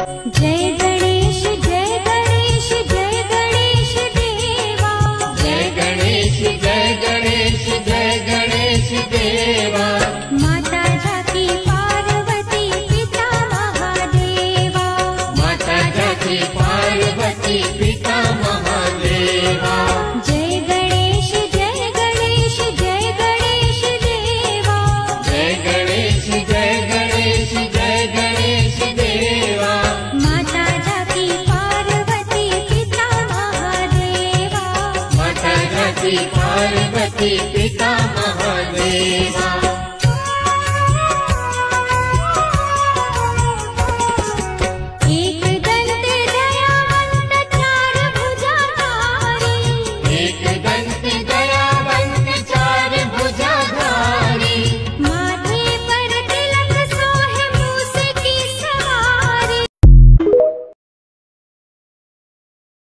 जय गणेश जय गणेश गणेश देवा। जय गणेश जय गणेश जय गणेश देवा पार्वती पिता महादेवा